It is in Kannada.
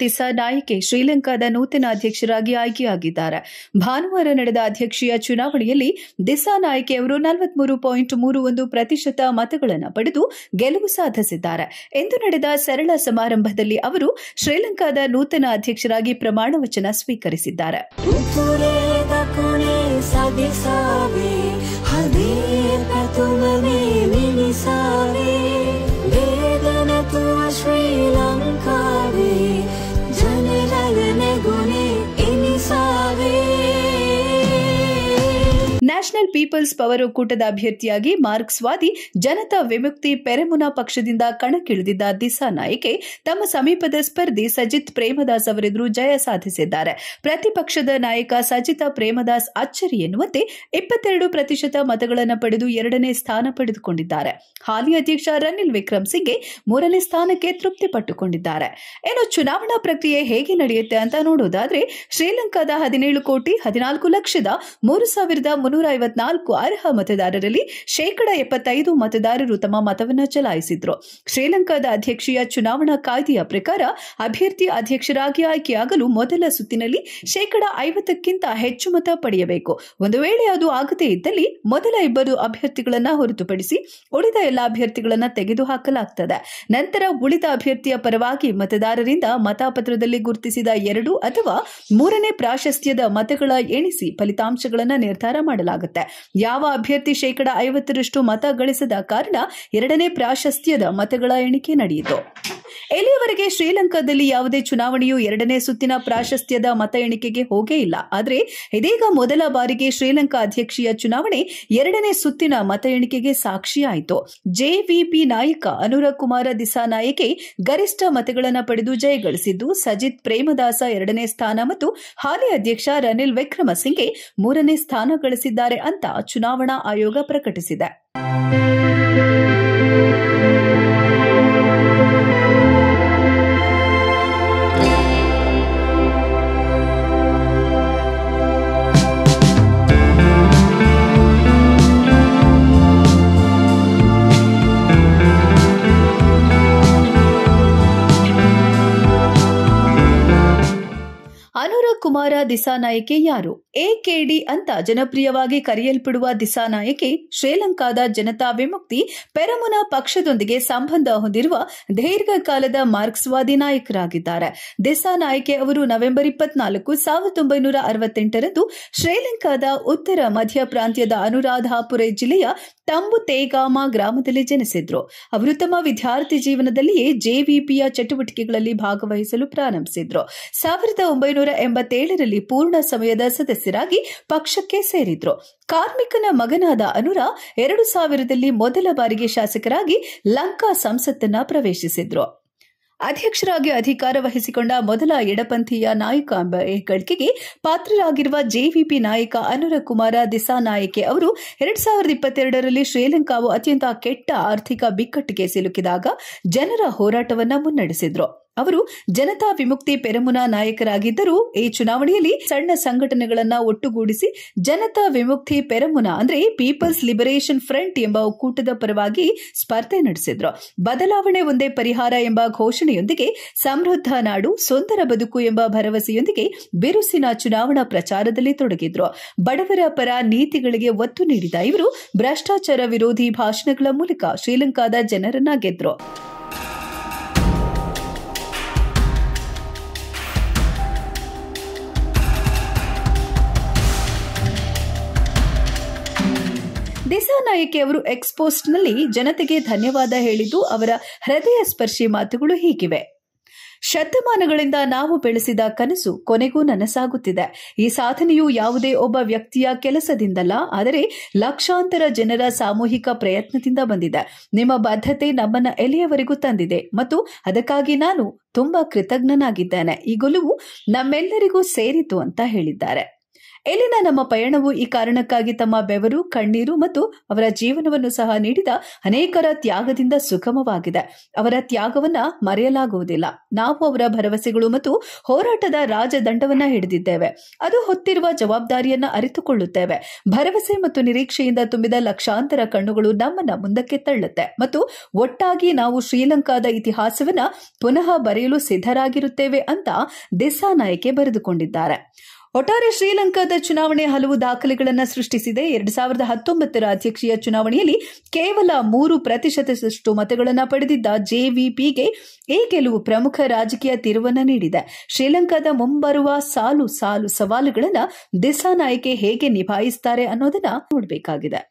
ದಿಸಾ ನಾಯಕೆ ಶ್ರೀಲಂಕಾದ ನೂತನ ಅಧ್ಯಕ್ಷರಾಗಿ ಆಯ್ಕೆಯಾಗಿದ್ದಾರೆ. ಭಾನುವಾರ ನಡೆದ ಅಧ್ಯಕ್ಷೀಯ ಚುನಾವಣೆಯಲ್ಲಿ ದಿಸಾ ನಾಯಕೆ ಅವರು ನಲವತ್ಮೂರು ಪಾಯಿಂಟ್ ಮೂರು ಒಂದು ಪ್ರತಿಶತ ಮತಗಳನ್ನು ಪಡೆದು ಗೆಲುವು ಸಾಧಿಸಿದ್ದಾರೆ. ಎಂದು ನಡೆದ ಸರಳ ಸಮಾರಂಭದಲ್ಲಿ ಅವರು ಶ್ರೀಲಂಕಾದ ನೂತನ ಅಧ್ಯಕ್ಷರಾಗಿ ಪ್ರಮಾಣ ವಚನ ಸ್ವೀಕರಿಸಿದ್ದಾರೆ. ಉತ್ತುರೆ ನ್ಯಾಷನಲ್ ಪೀಪಲ್ಸ್ ಪವರ್ ಒಕ್ಕೂಟದ ಅಭ್ಯರ್ಥಿಯಾಗಿ ಮಾರ್ಕ್ಸ್ವಾದಿ ಜನತಾ ವಿಮುಕ್ತಿ ಪೆರೆಮುನಾ ಪಕ್ಷದಿಂದ ಕಣಕ್ಕಿಳಿದಿದ್ದ ದಿಸಾ ನಾಯಕೆ ತಮ್ಮ ಸಮೀಪದ ಸ್ಪರ್ಧಿ ಸಜಿತ್ ಪ್ರೇಮದಾಸ್ ಅವರೆದುರು ಜಯ ಸಾಧಿಸಿದ್ದಾರೆ. ಪ್ರತಿಪಕ್ಷದ ನಾಯಕ ಸಜಿತಾ ಪ್ರೇಮದಾಸ್ ಅಚ್ಚರಿ ಎನ್ನುವಂತೆ ಇಪ್ಪತ್ತೆರಡು ಪ್ರತಿಶತ ಮತಗಳನ್ನು ಪಡೆದು ಎರಡನೇ ಸ್ಥಾನ ಪಡೆದುಕೊಂಡಿದ್ದಾರೆ. ಹಾಲಿ ಅಧ್ಯಕ್ಷ ರನಿಲ್ ವಿಕ್ರಮ್ ಸಿಂಗ್ಗೆ ಮೂರನೇ ಸ್ಥಾನಕ್ಕೆ ತೃಪ್ತಿ ಪಟ್ಟುಕೊಂಡಿದ್ದಾರೆ ಇನ್ನು ಚುನಾವಣಾ ಪ್ರಕ್ರಿಯೆ ಹೇಗೆ ನಡೆಯುತ್ತೆ ಅಂತ ನೋಡೋದಾದ್ರೆ ಶ್ರೀಲಂಕಾದ ಹದಿನೇಳು ಕೋಟಿ ಹದಿನಾಲ್ಕು ಲಕ್ಷದ ಮೂರು ಸಾವಿರದ ಮುನ್ನೂರ ಐವತ್ನಾಲ್ಕು ಅರ್ಹ ಮತದಾರರಲ್ಲಿ ಶೇಕಡ ಎಪ್ಪತ್ತೈದು ಮತದಾರರು ತಮ್ಮ ಮತವನ್ನು ಚಲಾಯಿಸಿದ್ರು. ಶ್ರೀಲಂಕಾದ ಅಧ್ಯಕ್ಷೀಯ ಚುನಾವಣಾ ಕಾಯ್ದೆಯ ಪ್ರಕಾರ ಅಭ್ಯರ್ಥಿ ಅಧ್ಯಕ್ಷರಾಗಿ ಆಯ್ಕೆಯಾಗಲು ಮೊದಲ ಸುತ್ತಿನಲ್ಲಿ ಶೇಕಡ ಐವತ್ತಕ್ಕಿಂತ ಹೆಚ್ಚು ಮತ ಪಡೆಯಬೇಕು. ಒಂದು ವೇಳೆ ಅದು ಆಗದೇ ಇದ್ದಲ್ಲಿ ಮೊದಲ ಇಬ್ಬರು ಅಭ್ಯರ್ಥಿಗಳನ್ನ ಹೊರತುಪಡಿಸಿ ಉಳಿದ ಎಲ್ಲ ಅಭ್ಯರ್ಥಿಗಳನ್ನ ತೆಗೆದುಹಾಕಲಾಗುತ್ತದೆ ನಂತರ ಉಳಿದ ಅಭ್ಯರ್ಥಿಯ ಪರವಾಗಿ ಮತದಾರರಿಂದ ಮತಪತ್ರದಲ್ಲಿ ಗುರುತಿಸಿದ ಎರಡು ಅಥವಾ ಮೂರನೇ ಪ್ರಾಶಸ್ತ್ಯದ ಮತಗಳ ಎಣಿಸಿ ಫಲಿತಾಂಶಗಳನ್ನು ನಿರ್ಧಾರ ಮಾಡಲಾಗುತ್ತೆ ಯಾವ ಅಭ್ಯರ್ಥಿ ಶೇಕಡ ಐವತ್ತರಷ್ಟು ಮತ ಗಳಿಸದ ಕಾರಣ ಎರಡನೇ ಪ್ರಾಶಸ್ತ್ಯದ ಮತಗಳ ಎಣಿಕೆ ನಡೆಯಿತು. ಇಲ್ಲಿಯವರೆಗೆ ಶ್ರೀಲಂಕಾದಲ್ಲಿ ಯಾವುದೇ ಚುನಾವಣೆಯು ಎರಡನೇ ಸುತ್ತಿನ ಪ್ರಾಶಸ್ತ್ಯದ ಮತ ಎಣಿಕೆಗೆ ಹೋಗೇ ಇಲ್ಲ. ಆದರೆ ಇದೀಗ ಮೊದಲ ಬಾರಿಗೆ ಶ್ರೀಲಂಕಾ ಅಧ್ಯಕ್ಷೀಯ ಚುನಾವಣೆ ಎರಡನೇ ಸುತ್ತಿನ ಮತ ಎಣಿಕೆಗೆ ಸಾಕ್ಷಿಯಾಯಿತು. ಜೆವಿಪಿ ನಾಯಕ ಅನುರಾಗ್ ಕುಮಾರ ದಿಸಾನಾಯಕೆ ಗರಿಷ್ಠ ಮತಗಳನ್ನು ಪಡೆದು ಜಯಗಳಿಸಿದ್ದು ಸಜಿತ್ ಪ್ರೇಮದಾಸ ಎರಡನೇ ಸ್ಥಾನ ಮತ್ತು ಹಾಲಿ ಅಧ್ಯಕ್ಷ ರನಿಲ್ ವಿಕ್ರಮಸಿಂಘೆ ಮೂರನೇ ಸ್ಥಾನ ಗಳಿಸಿದ್ದಾರೆ. ಅಂತ ಚುನಾವಣಾ ಆಯೋಗ ಪ್ರಕಟಿಸಿದೆ. ಕುಮಾರ ದಿಸಾನಾಯಕೆ ಯಾರು? ಎಕೆಡಿ ಅಂತ ಜನಪ್ರಿಯವಾಗಿ ಕರೆಯಲ್ಪಡುವ ದಿಸಾ ನಾಯಕಿ ಶ್ರೀಲಂಕಾದ ಜನತಾ ವಿಮುಕ್ತಿ ಪೆರಮುನ ಪಕ್ಷದೊಂದಿಗೆ ಸಂಬಂಧ ಹೊಂದಿರುವ ದೀರ್ಘಕಾಲದ ಮಾರ್ಕ್ಸ್ವಾದಿ ನಾಯಕರಾಗಿದ್ದಾರೆ. ದಿಸಾ ನಾಯಕಿ ಅವರು ನವೆಂಬರ್ ಇಪ್ಪತ್ನಾಲ್ಕು ಸಾವಿರದ ಒಂಬೈನೂರ ಅರವತ್ತೆಂಟರಂದು ಶ್ರೀಲಂಕಾದ ಉತ್ತರ ಮಧ್ಯ ಪ್ರಾಂತ್ಯದ ಅನುರಾಧಾಪುರ ಜಿಲ್ಲೆಯ ತಂಬು ತೇಗಾಮ ಗ್ರಾಮದಲ್ಲಿ ಜನಿಸಿದ್ರು. ಅವರು ತಮ್ಮ ವಿದ್ಯಾರ್ಥಿ ಜೀವನದಲ್ಲಿಯೇ ಜೆವಿಪಿಯ ಚಟುವಟಿಕೆಗಳಲ್ಲಿ ಭಾಗವಹಿಸಲು ಪ್ರಾರಂಭಿಸಿದ್ರು. ಸಾವಿರದ ಒಂಬೈನೂರ ಎಂಬತ್ತೇಳರಲ್ಲಿ ಪೂರ್ಣ ಸಮಯದ ಸದಸ್ಯರಾಗಿ ಪಕ್ಷಕ್ಕೆ ಸೇರಿದ್ರು. ಕಾರ್ಮಿಕನ ಮಗನಾದ ಅನುರ ಎರಡು ಸಾವಿರದಲ್ಲಿ ಮೊದಲ ಬಾರಿಗೆ ಶಾಸಕರಾಗಿ ಲಂಕಾ ಸಂಸತ್ತನ್ನ ಪ್ರವೇಶಿಸಿದ್ರು. ಅಧ್ಯಕ್ಷರಾಗಿ ಅಧಿಕಾರ ವಹಿಸಿಕೊಂಡ ಮೊದಲ ಎಡಪಂಥೀಯ ನಾಯಕ ಎಂಬ ಪಾತ್ರರಾಗಿರುವ ಜೆವಿಪಿ ನಾಯಕ ಅನುರ ಕುಮಾರ ದಿಸಾನಾಯಕೆ ಅವರು ಎರಡ್ ಸಾವಿರದ ಇಪ್ಪತ್ತೆರಡರಲ್ಲಿ ಶ್ರೀಲಂಕಾವು ಅತ್ಯಂತ ಕೆಟ್ಟ ಆರ್ಥಿಕ ಬಿಕ್ಕಟ್ಟಿಗೆ ಸಿಲುಕಿದಾಗ ಜನರ ಹೋರಾಟವನ್ನ ಮುನ್ನಡೆಸಿದ್ರು. ಅವರು ಜನತಾ ವಿಮುಕ್ತಿ ಪೆರಮುನ ನಾಯಕರಾಗಿದ್ದರೂ ಈ ಚುನಾವಣೆಯಲ್ಲಿ ಸಣ್ಣ ಸಂಘಟನೆಗಳನ್ನ ಒಟ್ಟುಗೂಡಿಸಿ ಜನತಾ ವಿಮುಕ್ತಿ ಪೆರಮುನ ಅಂದ್ರೆ ಪೀಪಲ್ಸ್ ಲಿಬರೇಷನ್ ಫ್ರಂಟ್ ಎಂಬ ಒಕ್ಕೂಟದ ಪರವಾಗಿ ಸ್ಪರ್ಧೆ ನಡೆಸಿದ್ರು. ಬದಲಾವಣೆ ಒಂದೇ ಪರಿಹಾರ ಎಂಬ ಘೋಷಣೆಯೊಂದಿಗೆ ಸಮೃದ್ಧ ನಾಡು, ಸುಂದರ ಬದುಕು ಎಂಬ ಭರವಸೆಯೊಂದಿಗೆ ಬಿರುಸಿನ ಚುನಾವಣಾ ಪ್ರಚಾರದಲ್ಲಿ ತೊಡಗಿದ್ರು. ಬಡವರ ಪರ ನೀತಿಗಳಿಗೆ ಒತ್ತು ನೀಡಿದ ಇವರು ಭ್ರಷ್ಟಾಚಾರ ವಿರೋಧಿ ಭಾಷಣಗಳ ಮೂಲಕ ಶ್ರೀಲಂಕಾದ ಜನರನ್ನ ಗೆದ್ರು. ದಿಸಾನಾಯಕಿ ಅವರು ಎಕ್ಸ್ಪೋಸ್ಟ್ನಲ್ಲಿ ಜನತೆಗೆ ಧನ್ಯವಾದ ಹೇಳಿದ್ದು, ಅವರ ಹೃದಯ ಸ್ಪರ್ಶಿ ಮಾತುಗಳು ಹೀಗಿವೆ. ಶತಮಾನಗಳಿಂದ ನಾವು ಬೆಳೆಸಿದ ಕನಸು ಕೊನೆಗೂ ನನಸಾಗುತ್ತಿದೆ. ಈ ಸಾಧನೆಯು ಯಾವುದೇ ಒಬ್ಬ ವ್ಯಕ್ತಿಯ ಕೆಲಸದಿಂದಲ್ಲ, ಆದರೆ ಲಕ್ಷಾಂತರ ಜನರ ಸಾಮೂಹಿಕ ಪ್ರಯತ್ನದಿಂದ ಬಂದಿದೆ. ನಿಮ್ಮ ಬದ್ಧತೆ ನಮ್ಮನ್ನ ಎಲೆಯವರೆಗೂ ತಂದಿದೆ, ಮತ್ತು ಅದಕ್ಕಾಗಿ ನಾನು ತುಂಬಾ ಕೃತಜ್ಞನಾಗಿದ್ದೇನೆ. ಈ ಗೆಲುವು ನಮ್ಮೆಲ್ಲರಿಗೂ ಸೇರಿತು ಅಂತ ಹೇಳಿದ್ದಾರೆ. ಇಲ್ಲಿನ ನಮ್ಮ ಪಯಣವು ಈ ಕಾರಣಕ್ಕಾಗಿ ತಮ್ಮ ಬೆವರು, ಕಣ್ಣೀರು ಮತ್ತು ಅವರ ಜೀವನವನ್ನು ಸಹ ನೀಡಿದ ಅನೇಕರ ತ್ಯಾಗದಿಂದ ಸುಗಮವಾಗಿದೆ. ಅವರ ತ್ಯಾಗವನ್ನ ಮರೆಯಲಾಗುವುದಿಲ್ಲ. ನಾವು ಅವರ ಭರವಸೆಗಳು ಮತ್ತು ಹೋರಾಟದ ರಾಜದಂಡವನ್ನ ಹಿಡಿದಿದ್ದೇವೆ. ಅದು ಹೊತ್ತಿರುವ ಜವಾಬ್ದಾರಿಯನ್ನ ಅರಿತುಕೊಳ್ಳುತ್ತೇವೆ. ಭರವಸೆ ಮತ್ತು ನಿರೀಕ್ಷೆಯಿಂದ ತುಂಬಿದ ಲಕ್ಷಾಂತರ ಕಣ್ಣುಗಳು ನಮ್ಮನ್ನ ಮುಂದಕ್ಕೆ ತಳ್ಳುತ್ತೆ ಮತ್ತು ಒಟ್ಟಾಗಿ ನಾವು ಶ್ರೀಲಂಕಾದ ಇತಿಹಾಸವನ್ನ ಪುನಃ ಬರೆಯಲು ಸಿದ್ಧರಾಗಿರುತ್ತೇವೆ ಅಂತ ದಿಸಾನಾಯಕೆ ಬರೆದುಕೊಂಡಿದ್ದಾರೆ. ಒಟ್ಟಾರೆ ಶ್ರೀಲಂಕಾದ ಚುನಾವಣೆ ಹಲವು ದಾಖಲೆಗಳನ್ನು ಸೃಷ್ಟಿಸಿದೆ. ಎರಡ್ ಸಾವಿರದ ಹತ್ತೊಂಬತ್ತರ ಅಧ್ಯಕ್ಷೀಯ ಚುನಾವಣೆಯಲ್ಲಿ ಕೇವಲ ಮೂರು ಪ್ರತಿಶತದಷ್ಟು ಮತಗಳನ್ನು ಪಡೆದಿದ್ದ ಜೆವಿಪಿಗೆ ಈ ಗೆಲುವು ಪ್ರಮುಖ ರಾಜಕೀಯ ತಿರುವನ್ನು ನೀಡಿದೆ. ಶ್ರೀಲಂಕಾದ ಮುಂಬರುವ ಸಾಲು ಸಾಲು ಸವಾಲುಗಳನ್ನು ದಿಸಾ ನಾಯಕೆ ಹೇಗೆ ನಿಭಾಯಿಸ್ತಾರೆ ಅನ್ನೋದನ್ನ ನೋಡಬೇಕಾಗಿದೆ.